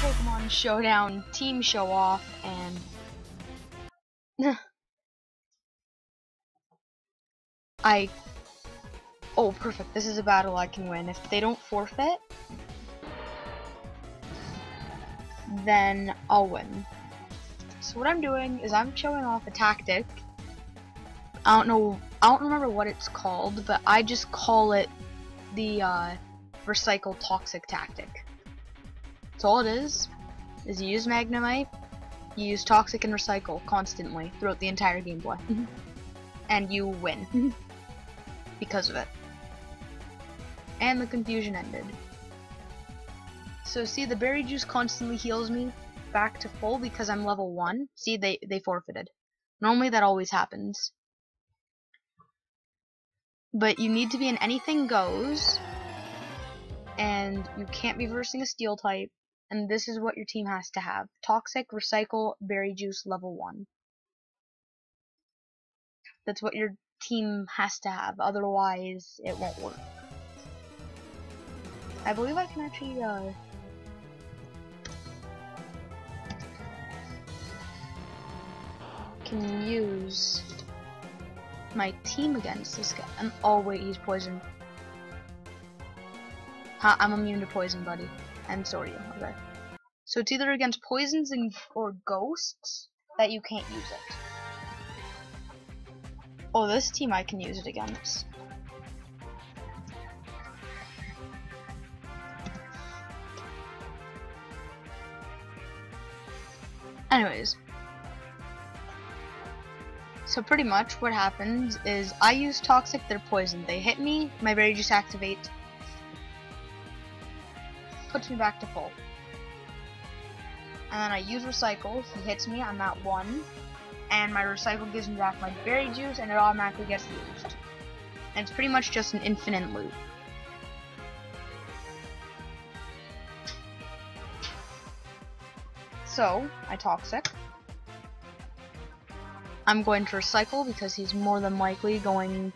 Pokemon Showdown Team Show Off and I Oh perfect, this is a battle I can win. If they don't forfeit then I'll win. So what I'm doing is I'm showing off a tactic. I don't know I don't remember what it's called, but I just call it the uh, recycle toxic tactic. That's all it is. Is you use Magnemite, you use toxic and recycle constantly throughout the entire gameplay, and you win because of it. And the confusion ended. So see, the berry juice constantly heals me back to full because I'm level one. See, they they forfeited. Normally that always happens but you need to be in anything goes and you can't be versing a steel type and this is what your team has to have. Toxic recycle berry juice level 1 that's what your team has to have otherwise it won't work. I believe I can actually uh, can use my team against this guy. And oh wait, he's poisoned. Ha, I'm immune to poison, buddy. And so are you. Okay. So it's either against poisons and or ghosts that you can't use it. Oh, this team I can use it against. Anyways, so pretty much what happens is I use Toxic, they're poison. They hit me, my berry juice activates, puts me back to full. And then I use Recycle, he hits me, I'm at 1. And my Recycle gives me back my berry juice and it automatically gets used. And it's pretty much just an infinite loop. So, I Toxic. I'm going to recycle because he's more than likely going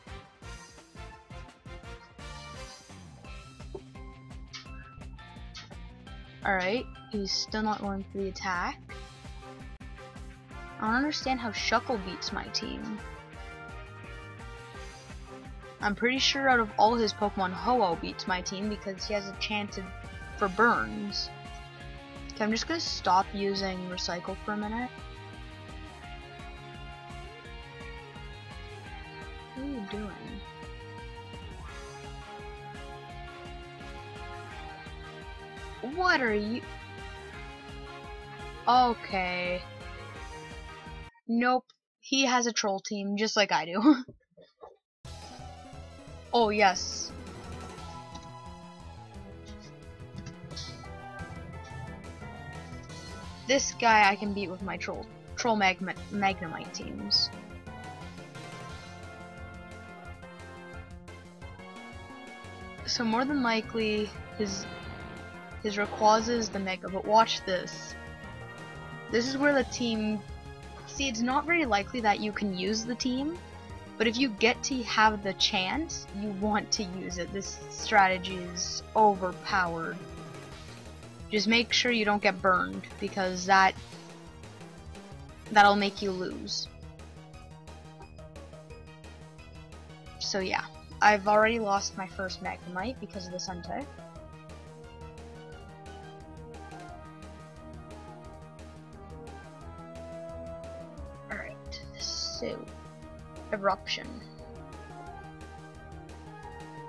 Alright, he's still not going for the attack. I don't understand how Shuckle beats my team. I'm pretty sure out of all his Pokemon, Ho-Oh beats my team because he has a chance for burns. Okay, I'm just gonna stop using Recycle for a minute. Doing? What are you? Okay. Nope. He has a troll team, just like I do. oh, yes. This guy I can beat with my troll troll magma magnemite teams. So more than likely his his Rayquaza is the Mega, but watch this. This is where the team see it's not very likely that you can use the team, but if you get to have the chance, you want to use it. This strategy is overpowered. Just make sure you don't get burned because that that'll make you lose. So yeah. I've already lost my first Magnemite because of the Sun. Alright, so Eruption.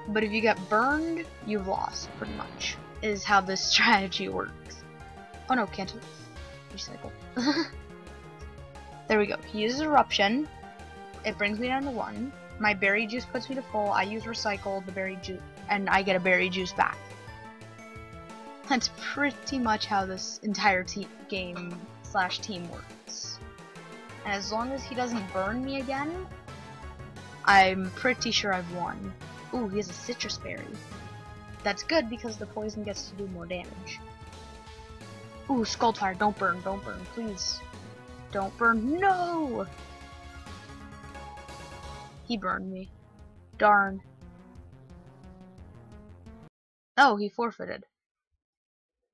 But if you get burned, you've lost, pretty much, is how this strategy works. Oh no, cancel. Recycle. there we go. He uses Eruption. It brings me down to 1 my berry juice puts me to full, I use recycle the berry juice, and I get a berry juice back. That's pretty much how this entire game slash team works. And as long as he doesn't burn me again, I'm pretty sure I've won. Ooh, he has a Sitrus berry. That's good because the poison gets to do more damage. Ooh, Sacred Fire, don't burn, don't burn, please. Don't burn, no! He burned me. darn. Oh, he forfeited.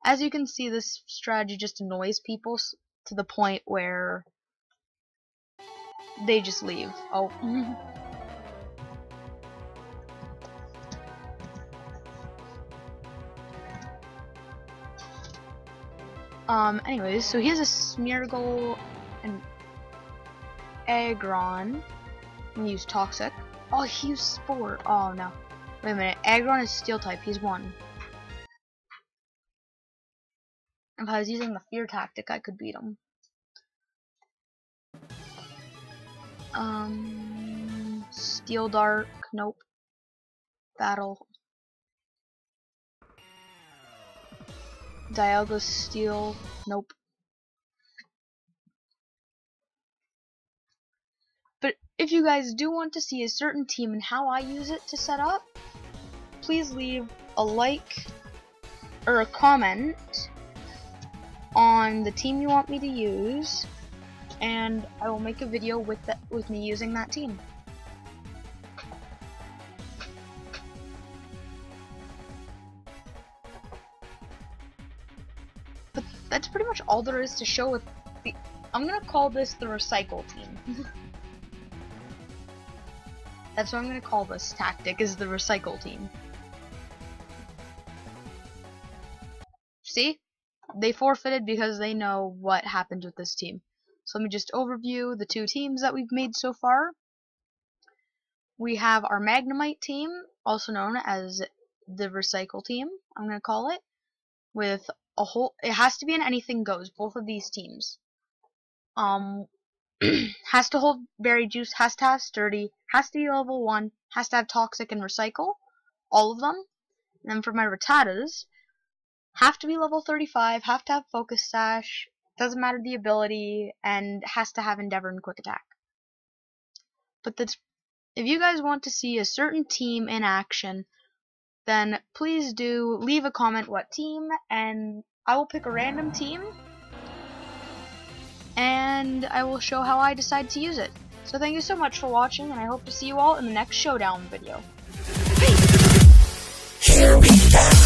As you can see, this strategy just annoys people to the point where they just leave. Oh. um, anyways, so he has a Smeargle and Aggron. Use Toxic. Oh, he used Spore. Oh, no. Wait a minute. Aggron is Steel type. He's one. If I was using the Fear tactic, I could beat him. Um, Steel Dark. Nope. Battle. Dialga Steel. Nope. But if you guys do want to see a certain team and how I use it to set up, please leave a like or a comment on the team you want me to use and I will make a video with that with me using that team. But that's pretty much all there is to show with the I'm gonna call this the recycle team. That's what I'm gonna call this tactic, is the recycle team. See? They forfeited because they know what happened with this team. So let me just overview the two teams that we've made so far. We have our Magnemite team, also known as the recycle team, I'm gonna call it, with a whole it has to be an anything goes, both of these teams. Um has to hold berry juice, has to have sturdy, has to be level 1, has to have toxic and recycle, all of them. And then for my Rattatas, have to be level 35, have to have focus sash, doesn't matter the ability, and has to have endeavor and quick attack. But that's if you guys want to see a certain team in action, then please do leave a comment what team, and I will pick a random team and I will show how I decide to use it. So thank you so much for watching, and I hope to see you all in the next Showdown video. Here we go.